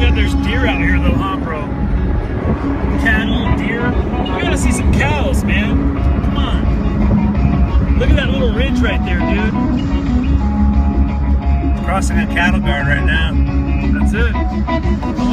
that there's deer out here though, huh, bro? Cattle, deer. We gotta see some cows, man. Come on. Look at that little ridge right there, dude. Crossing a cattle guard right now. That's it.